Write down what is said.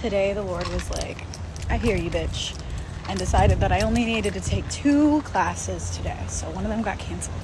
today the Lord was like, I hear you, bitch. And decided that I only needed to take two classes today. So one of them got canceled.